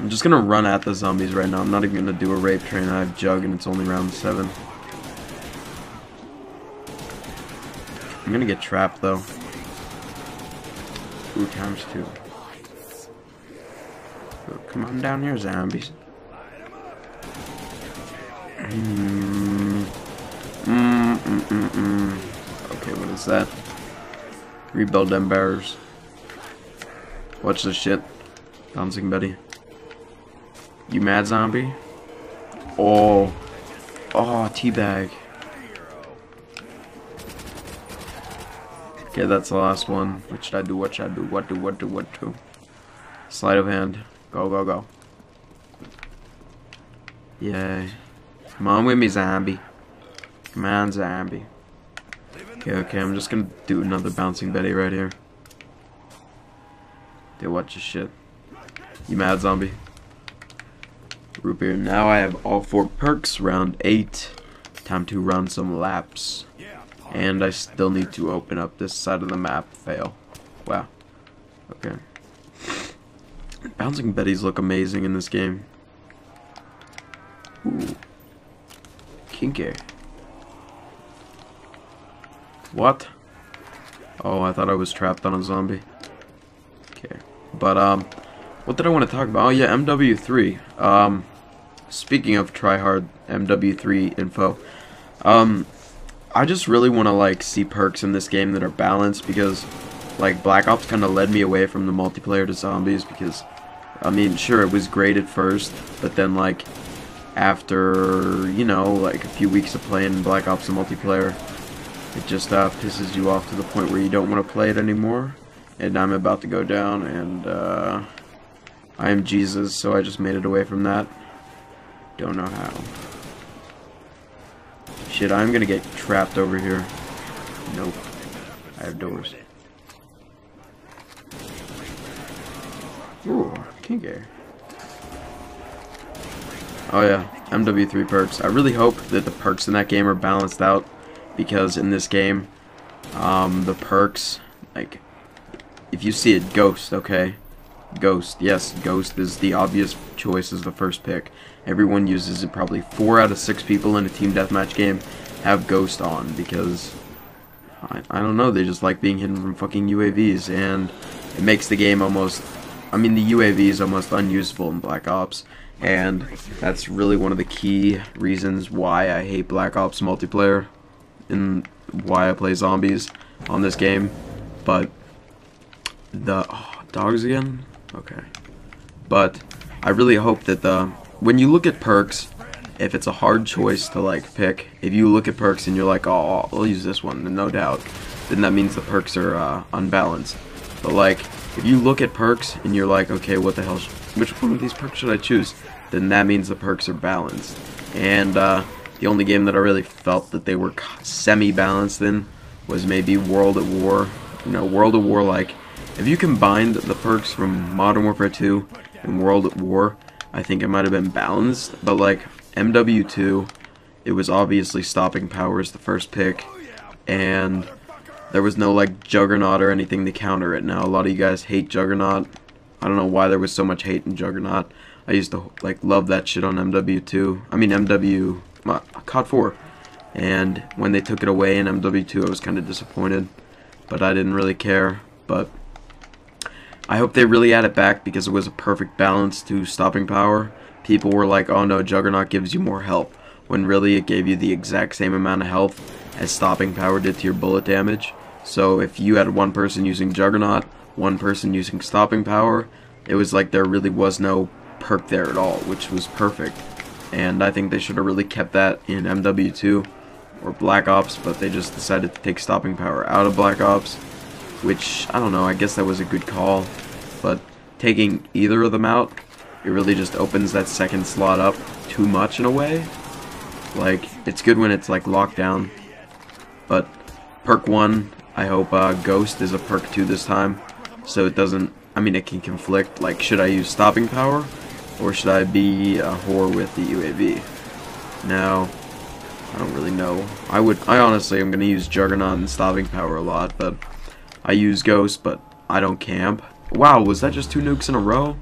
I'm just gonna run at the zombies right now. I'm not even gonna do a rape train. I have Jug and it's only round 7. I'm gonna get trapped though. Ooh, times 2. Oh, come on down here, zombies. Mm. Mm, mm. Okay, what is that? Rebuild them bearers. Watch this shit. Bouncing Betty. You mad zombie? Oh. Oh, teabag. Okay, that's the last one. What should I do? What should I do? What do? What do? What do? Sleight of hand. Go, go, go. Yay. Come on with me, zombie. Come on, zombie. Okay, okay, I'm just gonna do another bouncing Betty right here. Dude, watch this shit. You mad, zombie? Root beer. Now I have all four perks, round 8. Time to run some laps. And I still need to open up this side of the map. Fail. Wow. Okay. Bouncing Betties look amazing in this game. Ooh. Kinky. What? Oh, I thought I was trapped on a zombie. Okay. But, um, what did I want to talk about? Oh, yeah, MW3. Um, speaking of tryhard MW3 info, um, I just really want to like see perks in this game that are balanced because like Black Ops kind of led me away from the multiplayer to zombies because I mean sure it was great at first but then like after you know like a few weeks of playing Black Ops and multiplayer it just uh, pisses you off to the point where you don't want to play it anymore and I'm about to go down and uh, I am Jesus so I just made it away from that don't know how Shit, I'm gonna get trapped over here. Nope. I have doors. Ooh, Kinky. Oh yeah, MW3 perks. I really hope that the perks in that game are balanced out because in this game, um, the perks, like, if you see it, Ghost, okay? Ghost, yes, Ghost is the obvious choice as the first pick. Everyone uses it. Probably four out of six people in a team deathmatch game have Ghost on because I, I don't know. They just like being hidden from fucking UAVs, and it makes the game almost. I mean, the UAV is almost unusable in Black Ops, and that's really one of the key reasons why I hate Black Ops multiplayer and why I play zombies on this game. But the oh, dogs again. Okay, but I really hope that the when you look at perks, if it's a hard choice to like pick, if you look at perks and you're like, oh, I'll use this one, no doubt, then that means the perks are uh, unbalanced. But like, if you look at perks and you're like, okay, what the hell, which one of these perks should I choose? Then that means the perks are balanced. And uh, the only game that I really felt that they were semi-balanced in was maybe World at War. You know, World at War, like, if you combined the perks from Modern Warfare 2 and World at War, I think it might have been balanced, but like MW2, it was obviously stopping power as the first pick, and there was no like Juggernaut or anything to counter it. Now a lot of you guys hate Juggernaut. I don't know why there was so much hate in Juggernaut. I used to like love that shit on MW2. I mean MW uh, COD 4. And when they took it away in MW2, I was kind of disappointed, but I didn't really care. But I hope they really add it back because it was a perfect balance to stopping power. People were like, oh no, Juggernaut gives you more health, when really it gave you the exact same amount of health as stopping power did to your bullet damage. So if you had one person using Juggernaut, one person using stopping power, it was like there really was no perk there at all, which was perfect. And I think they should have really kept that in MW2 or Black Ops, but they just decided to take stopping power out of Black Ops which, I don't know, I guess that was a good call, but taking either of them out, it really just opens that second slot up too much in a way. Like, it's good when it's, like, locked down, but perk 1, I hope uh, Ghost is a perk 2 this time, so it doesn't, I mean, it can conflict, like, should I use stopping power, or should I be a whore with the UAV? Now, I don't really know. I would, I honestly am going to use Juggernaut and stopping power a lot, but I use Ghost, but I don't camp. Wow, was that just two nukes in a row?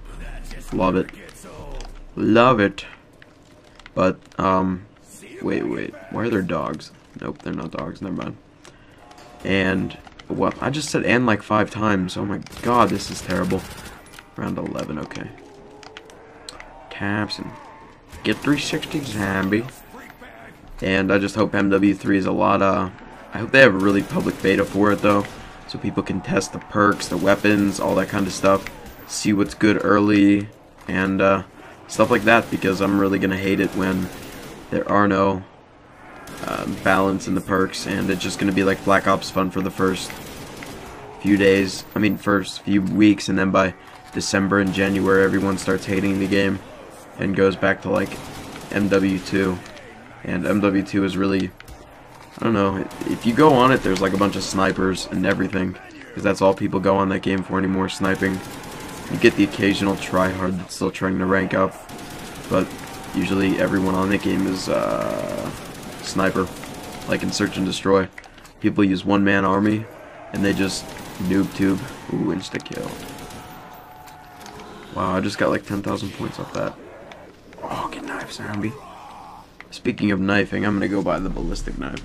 Love it. Love it. But, um, wait, wait. Why are there dogs? Nope, they're not dogs. Never mind. And, what? I just said and like five times. Oh my god, this is terrible. Round 11, okay. Taps and get 360 zombie. And I just hope MW3 is a lot, uh, I hope they have a really public beta for it, though. So people can test the perks, the weapons, all that kind of stuff. See what's good early, and, uh, stuff like that, because I'm really going to hate it when there are no uh, balance in the perks, and it's just going to be like Black Ops fun for the first few days, I mean first few weeks, and then by December and January everyone starts hating the game and goes back to like MW2 and MW2 is really I don't know. If you go on it there's like a bunch of snipers and everything because that's all people go on that game for anymore sniping. You get the occasional tryhard that's still trying to rank up but usually everyone on that game is uh, sniper like in search and destroy. People use one man army and they just noob tube. Ooh insta kill. Wow I just got like 10,000 points off that. Oh, get knife, zombie. Speaking of knifing, I'm gonna go buy the ballistic knife.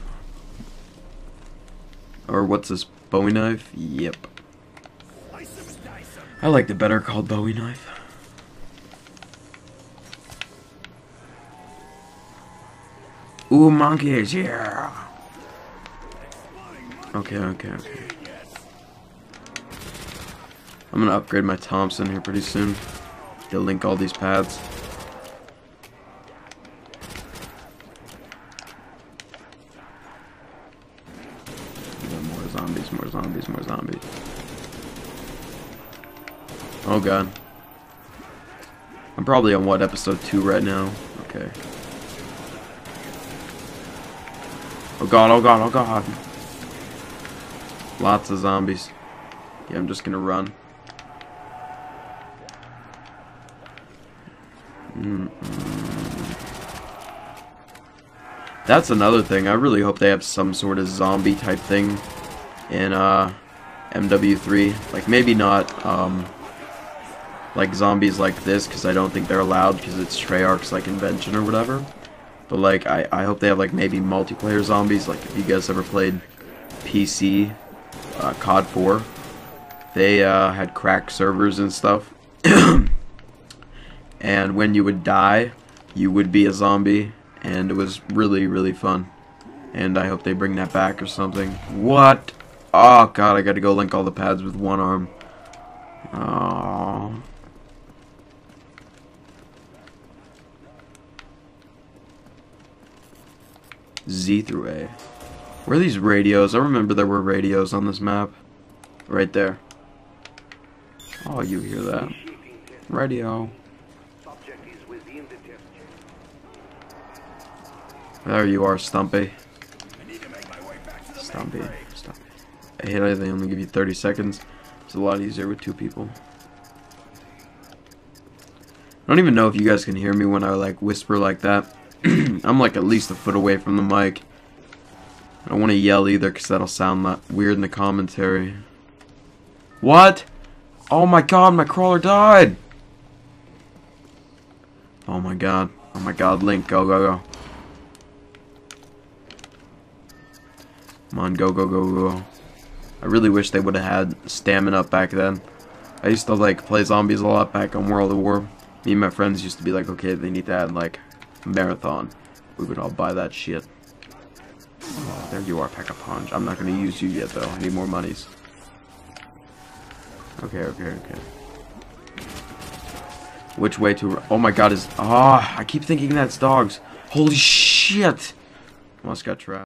Or what's this, Bowie knife? Yep. I like the better called Bowie knife. Ooh, monkeys, yeah! Okay, okay, okay. I'm gonna upgrade my Thompson here pretty soon. To link all these pads. More zombies, more zombies, more zombies. Oh god. I'm probably on what, episode 2 right now? Okay. Oh god, oh god, oh god. Lots of zombies. Yeah, I'm just gonna run. Mm -mm. That's another thing. I really hope they have some sort of zombie type thing in uh, MW3. Like maybe not um, like zombies like this because I don't think they're allowed because it's Treyarch's like invention or whatever. But like I, I hope they have like maybe multiplayer zombies. Like if you guys ever played PC uh, COD 4, they uh, had cracked servers and stuff. and when you would die, you would be a zombie and it was really, really fun. And I hope they bring that back or something. What? Oh, God, I gotta go link all the pads with one arm. Oh. Z through A. Where are these radios? I remember there were radios on this map. Right there. Oh, you hear that. Radio. There you are, Stumpy. Stumpy. Stumpy. I hate how they only give you 30 seconds. It's a lot easier with two people. I don't even know if you guys can hear me when I like whisper like that. I'm like at least a foot away from the mic. I don't want to yell either because that'll sound weird in the commentary. What? Oh my god, my crawler died! Oh my god. Oh my god, Link, go, go, go. Come on, go, go, go, go. I really wish they would have had stamina up back then. I used to like play zombies a lot back on World at War. Me and my friends used to be like, okay, they need to add like marathon. We would all buy that shit. Oh, there you are, Pack a Punch. I'm not gonna use you yet though. I need more monies. Okay, okay, okay. Which way to... Oh my god, is... Ah, oh, I keep thinking that's dogs. Holy shit! Almost got trapped.